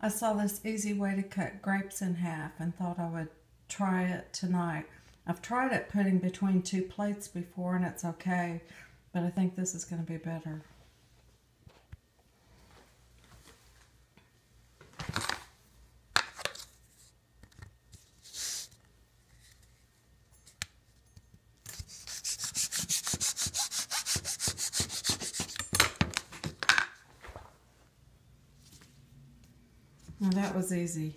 I saw this easy way to cut grapes in half and thought I would try it tonight. I've tried it putting between two plates before and it's okay, but I think this is going to be better. Well, that was easy.